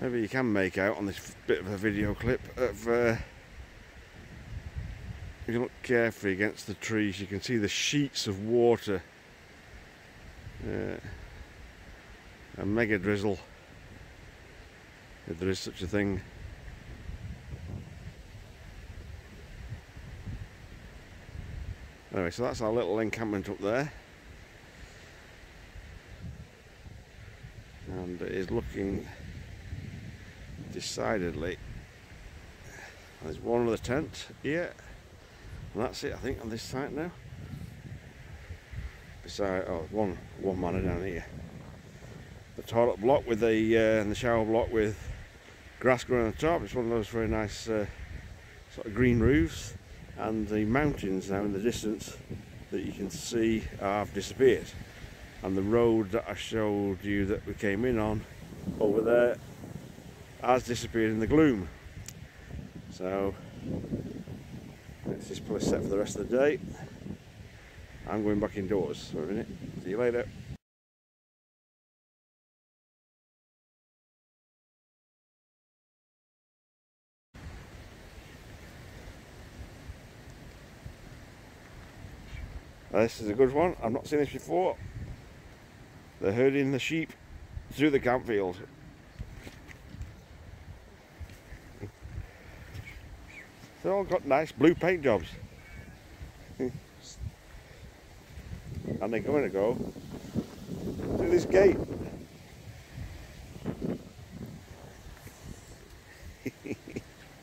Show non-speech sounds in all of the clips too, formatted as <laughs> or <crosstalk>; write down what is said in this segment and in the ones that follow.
whatever you can make out on this bit of a video clip of uh, if you look carefully against the trees you can see the sheets of water. Uh, a mega drizzle. If there is such a thing. Anyway so that's our little encampment up there. And it is looking decidedly there's one other tent here and that's it I think on this site now. Beside oh one one manor down here. The toilet block with the uh, and the shower block with grass growing on top it's one of those very nice uh, sort of green roofs. And the mountains now in the distance that you can see have disappeared. And the road that I showed you that we came in on over there has disappeared in the gloom so that's this place set for the rest of the day I'm going back indoors for a minute see you later uh, This is a good one. I've not seen this before. They're herding the sheep through the campfield. They've all got nice blue paint jobs. <laughs> and they're going to go through this gate. <laughs>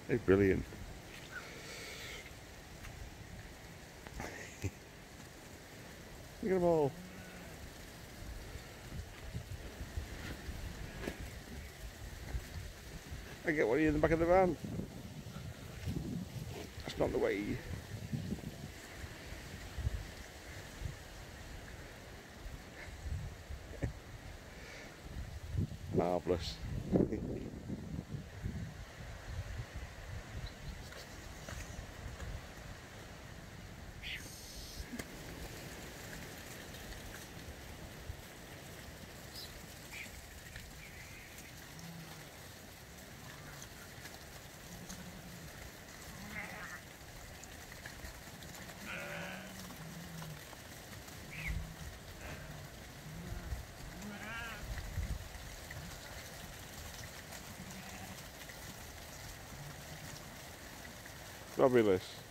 they're brilliant. <laughs> Look at them all. I get one in the back of the van. That's not the way. <laughs> Marvellous. <laughs> Fabulous.